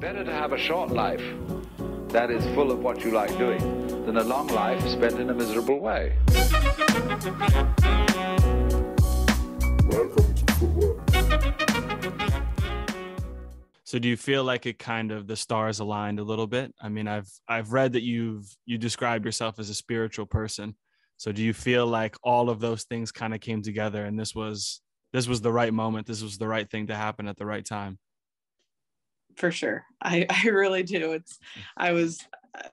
Better to have a short life that is full of what you like doing than a long life spent in a miserable way. Welcome to footwork. So do you feel like it kind of the stars aligned a little bit? I mean, I've I've read that you've you described yourself as a spiritual person. So do you feel like all of those things kind of came together and this was this was the right moment, this was the right thing to happen at the right time? For sure. I I really do. It's I was uh,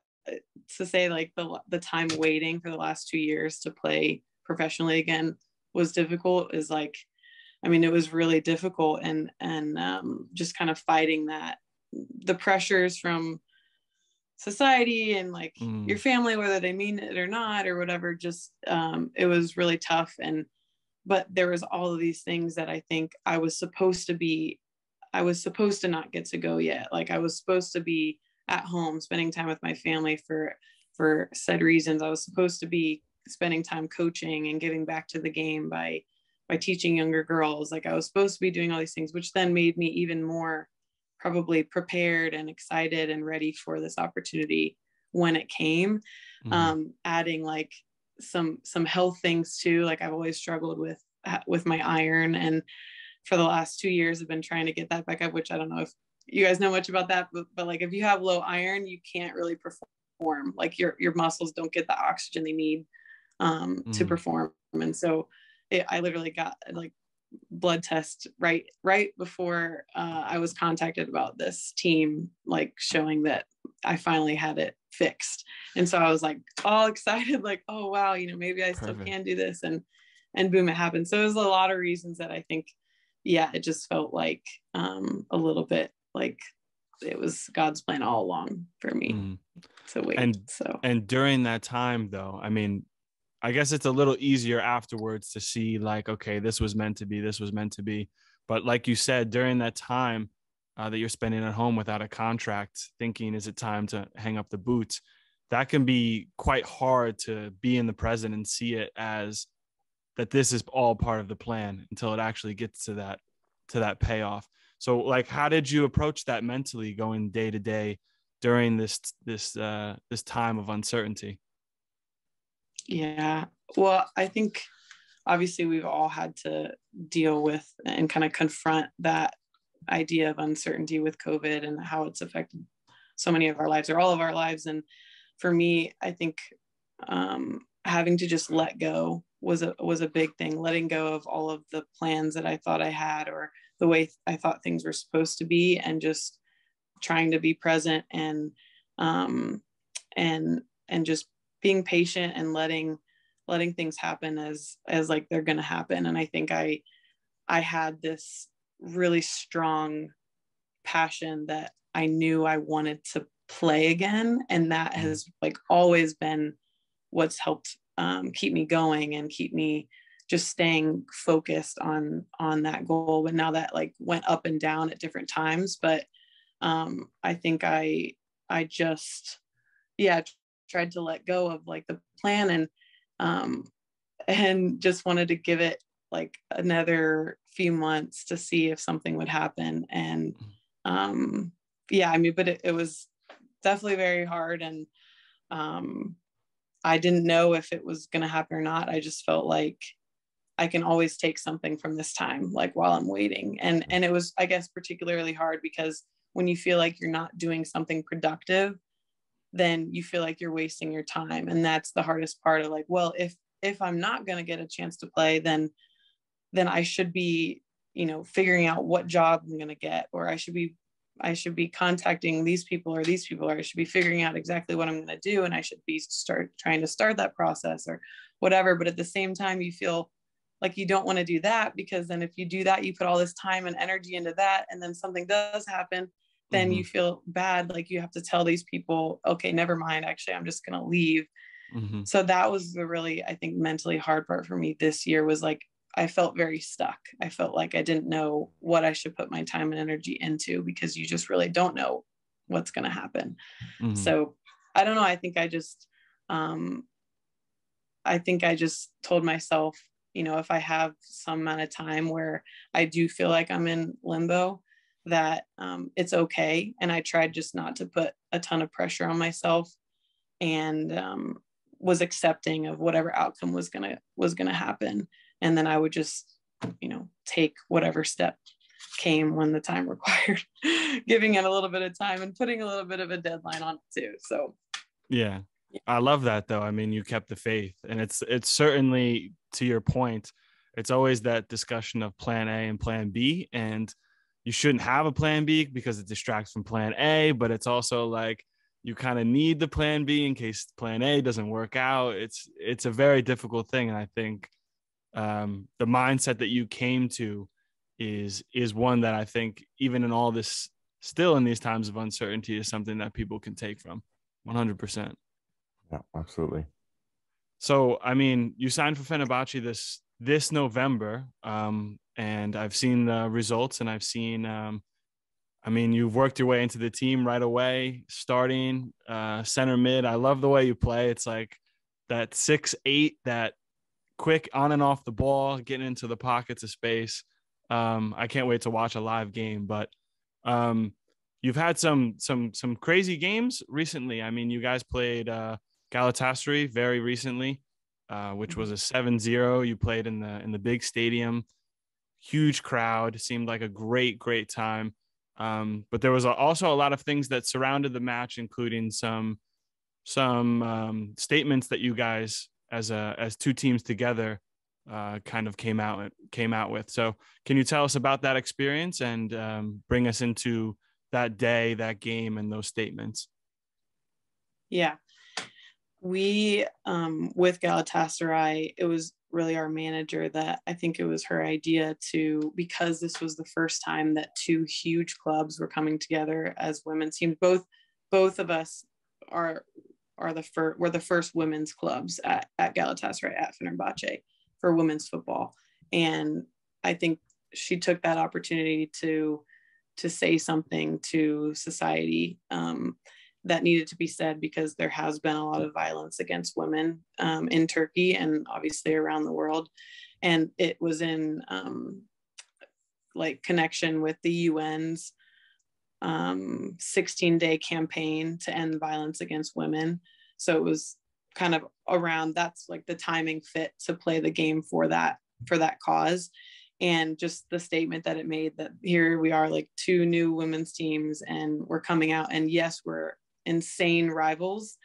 to say like the the time waiting for the last 2 years to play professionally again was difficult is like I mean, it was really difficult and and um, just kind of fighting that the pressures from society and like mm. your family, whether they mean it or not or whatever. Just um, it was really tough and but there was all of these things that I think I was supposed to be. I was supposed to not get to go yet. Like I was supposed to be at home spending time with my family for for said reasons. I was supposed to be spending time coaching and giving back to the game by by teaching younger girls. Like I was supposed to be doing all these things, which then made me even more probably prepared and excited and ready for this opportunity when it came. Mm-hmm. Um, adding like some some health things too. Like I've always struggled with with my iron, and for the last two years, I've been trying to get that back up. Which I don't know if you guys know much about that, but, but like if you have low iron, you can't really perform. Like your your muscles don't get the oxygen they need um, mm-hmm. to perform, and so it, I literally got like blood test right right before uh, I was contacted about this team, like showing that I finally had it fixed. And so I was like all excited, like, oh wow, you know, maybe I still Perfect. can do this. And and boom, it happened. So it was a lot of reasons that I think, yeah, it just felt like um, a little bit like it was God's plan all along for me. Mm. So wait. And so and during that time though, I mean, I guess it's a little easier afterwards to see like, okay, this was meant to be, this was meant to be. But like you said, during that time uh, that you're spending at home without a contract, thinking, is it time to hang up the boots? That can be quite hard to be in the present and see it as that this is all part of the plan until it actually gets to that to that payoff. So like how did you approach that mentally going day to day during this this uh this time of uncertainty? Yeah. Well, I think obviously we've all had to deal with and kind of confront that idea of uncertainty with COVID and how it's affected so many of our lives or all of our lives. And for me, I think um, having to just let go was a was a big thing. Letting go of all of the plans that I thought I had or the way I thought things were supposed to be, and just trying to be present and um, and and just being patient and letting letting things happen as as like they're going to happen and i think i i had this really strong passion that i knew i wanted to play again and that mm-hmm. has like always been what's helped um, keep me going and keep me just staying focused on on that goal. But now that like went up and down at different times but um i think i i just yeah tried to let go of like the plan and um and just wanted to give it like another few months to see if something would happen. And um yeah i mean but it, it was definitely very hard and um i didn't know if it was going to happen or not. I just felt like i can always take something from this time like while i'm waiting. And and it was i guess particularly hard because when you feel like you're not doing something productive then you feel like you're wasting your time. And that's the hardest part of like well if if i'm not going to get a chance to play then then i should be you know figuring out what job i'm going to get or i should be i should be contacting these people or these people or i should be figuring out exactly what i'm going to do and i should be start trying to start that process or whatever but at the same time you feel like you don't want to do that because then if you do that you put all this time and energy into that and then something does happen then mm-hmm. you feel bad like you have to tell these people okay never mind actually i'm just going to leave mm-hmm. so that was the really i think mentally hard part for me this year was like i felt very stuck i felt like i didn't know what i should put my time and energy into because you just really don't know what's going to happen mm-hmm. so i don't know i think i just um i think i just told myself you know if i have some amount of time where i do feel like i'm in limbo that um, it's okay. And I tried just not to put a ton of pressure on myself and um, was accepting of whatever outcome was gonna was gonna happen. And then I would just, you know, take whatever step came when the time required, giving it a little bit of time and putting a little bit of a deadline on it too. So yeah. I love that though. I mean, you kept the faith and it's it's certainly to your point, it's always that discussion of plan A and plan B and you shouldn't have a plan B because it distracts from plan A, but it's also like you kind of need the plan B in case plan A doesn't work out. It's it's a very difficult thing and I think um, the mindset that you came to is is one that I think even in all this still in these times of uncertainty is something that people can take from 100%. Yeah, absolutely. So, I mean, you signed for Fenerbahce this this November, um, and I've seen the results, and I've seen, um, I mean, you've worked your way into the team right away, starting uh, center mid. I love the way you play. It's like that six eight, that quick on and off the ball, getting into the pockets of space. Um, I can't wait to watch a live game, but um, you've had some some some crazy games recently. I mean, you guys played uh, Galatasaray very recently, uh, which was a 7-0. You played in the in the big stadium, huge crowd. Seemed like a great great time. Um, but there was also a lot of things that surrounded the match, including some some um, statements that you guys as a as two teams together uh, kind of came out came out with. So, can you tell us about that experience and um, bring us into that day, that game, and those statements? Yeah, we um, with Galatasaray, it was really our manager that I think it was her idea to because this was the first time that two huge clubs were coming together as women's teams. Both both of us are are the first were the first women's clubs at, at Galatasaray at Fenerbahce for women's football. And I think she took that opportunity to to say something to society um, that needed to be said because there has been a lot of violence against women um, in Turkey and obviously around the world. And it was in um, like connection with the UN's um, 16 day campaign to end violence against women. So it was kind of around that's like the timing fit to play the game for that for that cause. And just the statement that it made that here we are like two new women's teams and we're coming out. And yes we're insane rivals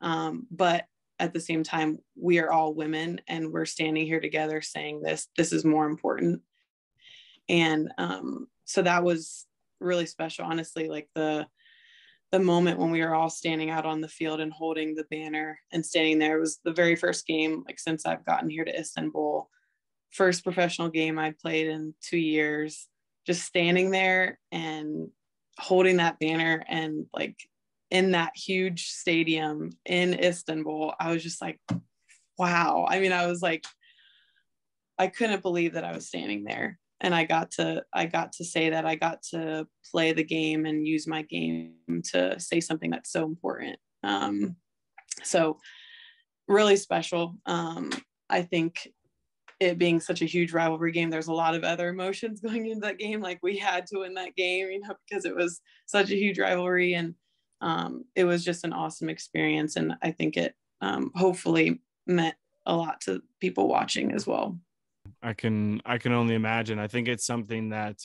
um, but at the same time we are all women and we're standing here together saying this this is more important. And um, so that was really special honestly like the the moment when we were all standing out on the field and holding the banner and standing there it was the very first game like since I've gotten here to Istanbul. First professional game I played in 2 years just standing there and holding that banner and like in that huge stadium in Istanbul I was just like wow. I mean I was like I couldn't believe that I was standing there and I got to I got to say that I got to play the game and use my game to say something that's so important. Um, so really special. Um, I think it being such a huge rivalry game, there's a lot of other emotions going into that game. Like we had to win that game, you know, because it was such a huge rivalry, and um, it was just an awesome experience. And I think it um, hopefully meant a lot to people watching as well. I can I can only imagine. I think it's something that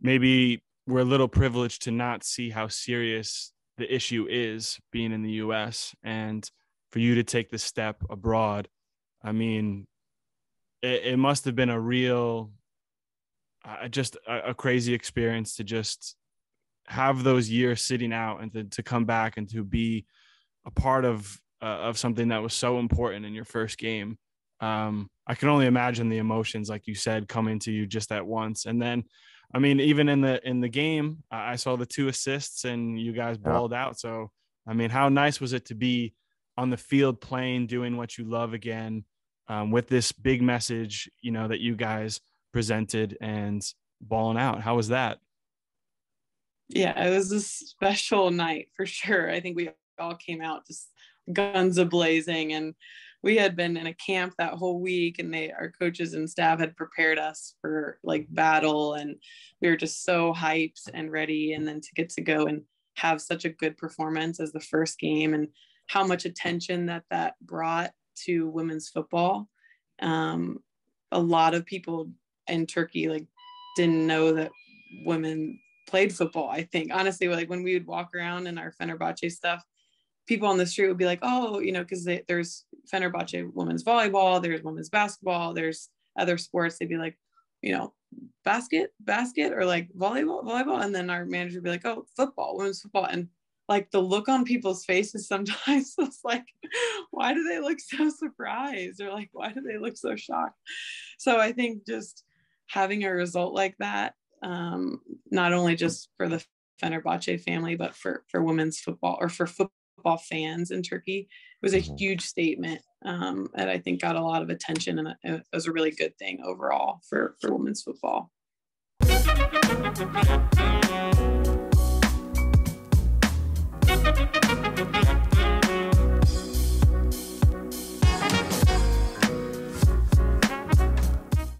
maybe we're a little privileged to not see how serious the issue is being in the US and for you to take the step abroad. I mean, it, it must have been a real uh, just a, a, crazy experience to just have those years sitting out and to, to come back and to be a part of uh, of something that was so important in your first game um, I can only imagine the emotions, like you said, coming to you just at once. And then, I mean, even in the in the game, I saw the two assists, and you guys balled yeah. out. So, I mean, how nice was it to be on the field playing, doing what you love again, um, with this big message, you know, that you guys presented and balling out? How was that? Yeah, it was a special night for sure. I think we all came out just guns a blazing and we had been in a camp that whole week and they our coaches and staff had prepared us for like battle and we were just so hyped and ready and then to get to go and have such a good performance as the first game and how much attention that that brought to women's football. Um, a lot of people in turkey like didn't know that women played football i think. Honestly like when we would walk around in our fenerbahce stuff people on the street would be like, oh, you know, because there's Fenerbahce women's volleyball, there's women's basketball, there's other sports. They'd be like, you know, basket, basket, or like volleyball, volleyball. And then our manager would be like, oh, football, women's football. And like the look on people's faces sometimes was like, why do they look so surprised? Or like, why do they look so shocked? So I think just having a result like that, um, not only just for the Fenerbahce family, but for for women's football or for football football fans in Turkey. It was a mm-hmm. huge statement um, that I think got a lot of attention, and it was a really good thing overall for, for women's football.